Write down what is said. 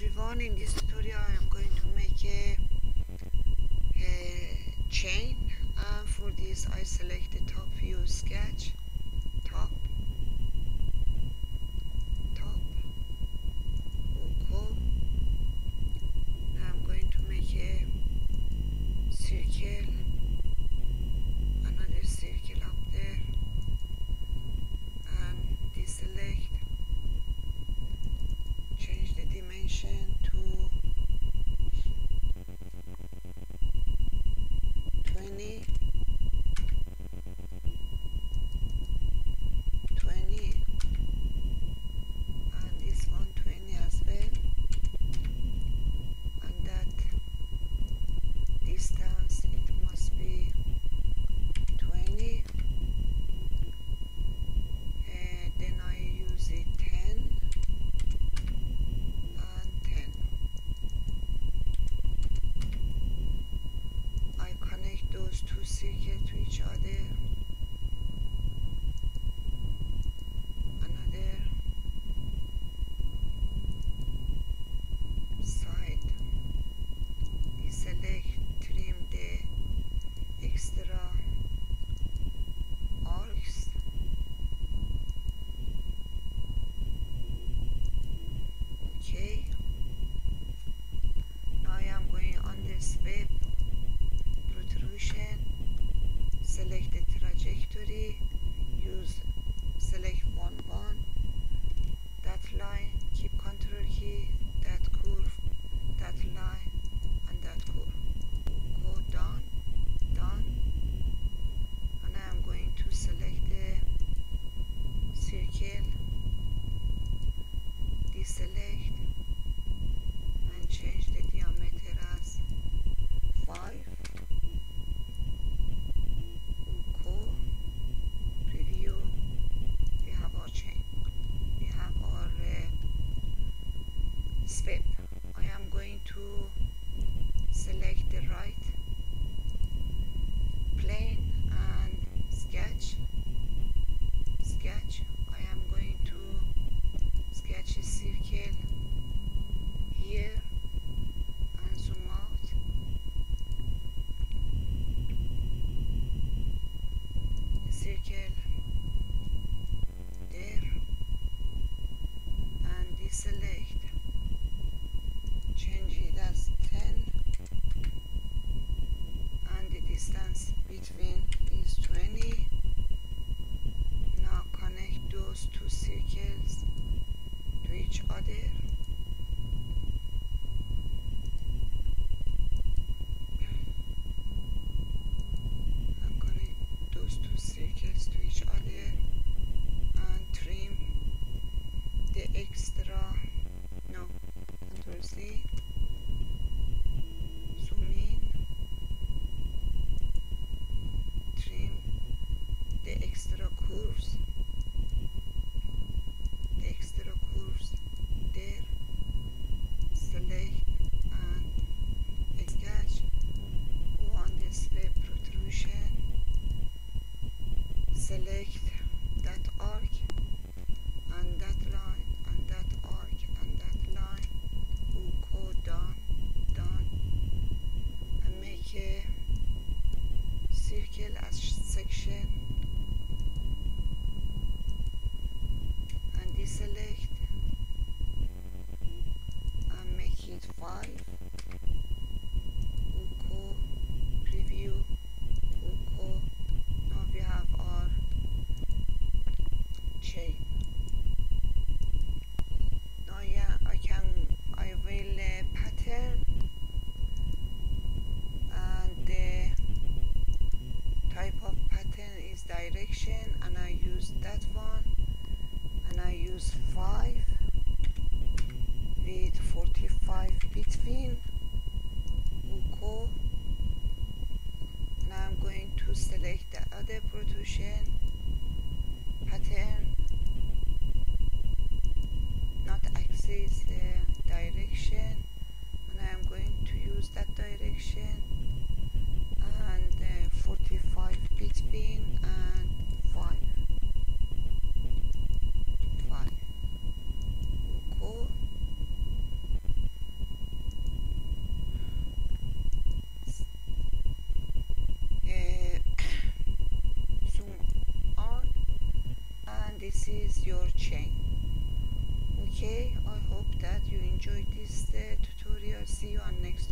everyone in this tutorial I am going to make a, a chain and for this I select the top view sketch. Top. Top. OK I'm going to make a circle another circle up there and deselect change the curves extra curves there select and sketch go on display protrusion select that arc and that line and that arc and that line will go down down. And make a circle as section Is 5 we'll preview. We'll now we have our chain. Now yeah I can I will uh, pattern and the type of pattern is direction and I use that one and I use 5 with 40 between OK now I'm going to select the other protrusion this is your chain. Okay i hope that you enjoyed this uh, tutorial. See you on next